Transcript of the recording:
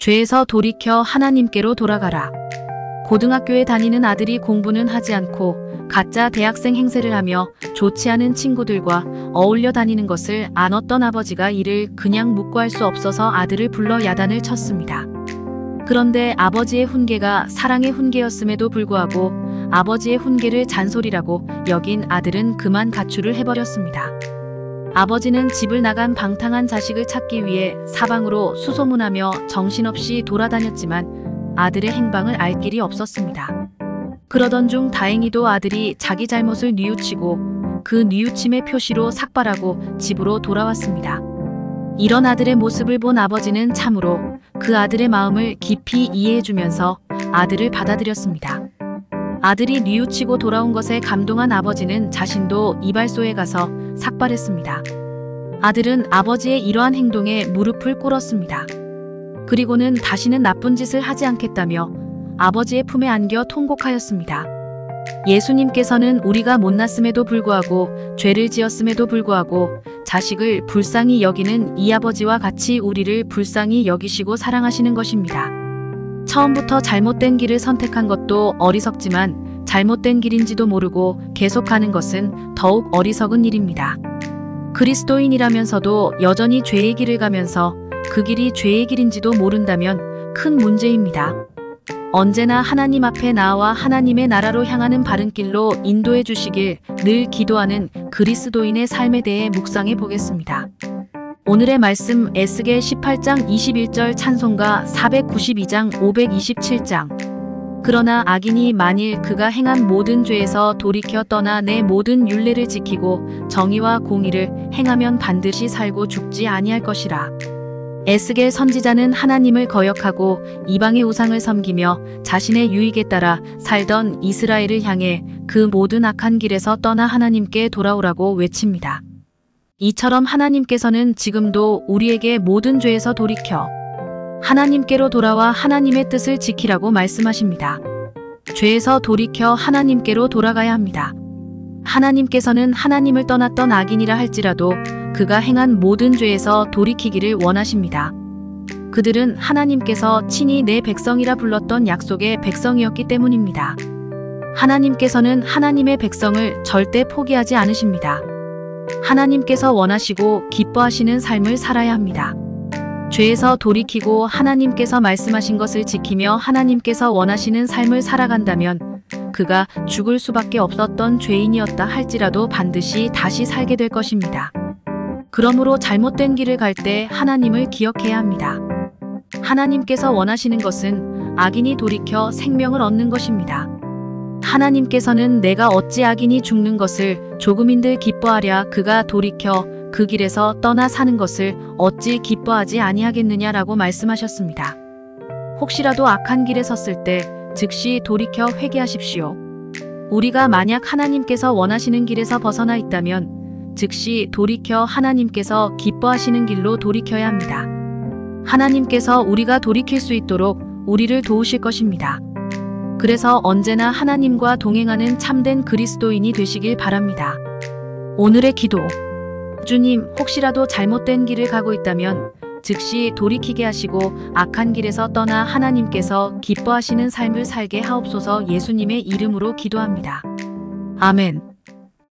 죄에서 돌이켜 하나님께로 돌아가라. 고등학교에 다니는 아들이 공부는 하지 않고 가짜 대학생 행세를 하며 좋지 않은 친구들과 어울려 다니는 것을 안었던 아버지가 이를 그냥 묵고할 수 없어서 아들을 불러 야단을 쳤습니다. 그런데 아버지의 훈계가 사랑의 훈계였음에도 불구하고 아버지의 훈계를 잔소리라고 여긴 아들은 그만 가출을 해버렸습니다. 아버지는 집을 나간 방탕한 자식을 찾기 위해 사방으로 수소문하며 정신없이 돌아다녔지만 아들의 행방을 알 길이 없었습니다. 그러던 중 다행히도 아들이 자기 잘못을 뉘우치고 그 뉘우침의 표시로 삭발하고 집으로 돌아왔습니다. 이런 아들의 모습을 본 아버지는 참으로 그 아들의 마음을 깊이 이해해주면서 아들을 받아들였습니다. 아들이 뉘우치고 돌아온 것에 감동한 아버지는 자신도 이발소에 가서 삭발했습니다. 아들은 아버지의 이러한 행동에 무릎을 꿇었습니다. 그리고는 다시는 나쁜 짓을 하지 않겠다며 아버지의 품에 안겨 통곡하였습니다. 예수님께서는 우리가 못났음에도 불구하고 죄를 지었음에도 불구하고 자식을 불쌍히 여기는 이 아버지와 같이 우리를 불쌍히 여기시고 사랑하시는 것입니다. 처음부터 잘못된 길을 선택한 것도 어리석지만 잘못된 길인지도 모르고 계속하는 것은 더욱 어리석은 일입니다. 그리스도인이라면서도 여전히 죄의 길을 가면서 그 길이 죄의 길인지도 모른다면 큰 문제입니다. 언제나 하나님 앞에 나와 하나님의 나라로 향하는 바른 길로 인도해 주시길 늘 기도하는 그리스도인의 삶에 대해 묵상해 보겠습니다. 오늘의 말씀 에스겔 18장 21절 찬송가 492장 527장 그러나 악인이 만일 그가 행한 모든 죄에서 돌이켜 떠나 내 모든 율례를 지키고 정의와 공의를 행하면 반드시 살고 죽지 아니할 것이라. 에스겔 선지자는 하나님을 거역하고 이방의 우상을 섬기며 자신의 유익에 따라 살던 이스라엘을 향해 그 모든 악한 길에서 떠나 하나님께 돌아오라고 외칩니다. 이처럼 하나님께서는 지금도 우리에게 모든 죄에서 돌이켜 하나님께로 돌아와 하나님의 뜻을 지키라고 말씀하십니다. 죄에서 돌이켜 하나님께로 돌아가야 합니다. 하나님께서는 하나님을 떠났던 악인이라 할지라도 그가 행한 모든 죄에서 돌이키기를 원하십니다. 그들은 하나님께서 친히 내 백성이라 불렀던 약속의 백성이었기 때문입니다. 하나님께서는 하나님의 백성을 절대 포기하지 않으십니다. 하나님께서 원하시고 기뻐하시는 삶을 살아야 합니다. 죄에서 돌이키고 하나님께서 말씀하신 것을 지키며 하나님께서 원하시는 삶을 살아간다면 그가 죽을 수밖에 없었던 죄인이었다 할지라도 반드시 다시 살게 될 것입니다. 그러므로 잘못된 길을 갈 때 하나님을 기억해야 합니다. 하나님께서 원하시는 것은 악인이 돌이켜 생명을 얻는 것입니다. 하나님께서는 내가 어찌 악인이 죽는 것을 조금인들 기뻐하랴 그가 돌이켜 그 길에서 떠나 사는 것을 어찌 기뻐하지 아니하겠느냐라고 말씀하셨습니다. 혹시라도 악한 길에 섰을 때 즉시 돌이켜 회개하십시오. 우리가 만약 하나님께서 원하시는 길에서 벗어나 있다면 즉시 돌이켜 하나님께서 기뻐하시는 길로 돌이켜야 합니다. 하나님께서 우리가 돌이킬 수 있도록 우리를 도우실 것입니다. 그래서 언제나 하나님과 동행하는 참된 그리스도인이 되시길 바랍니다. 오늘의 기도. 주님, 혹시라도 잘못된 길을 가고 있다면 즉시 돌이키게 하시고 악한 길에서 떠나 하나님께서 기뻐하시는 삶을 살게 하옵소서 예수님의 이름으로 기도합니다. 아멘.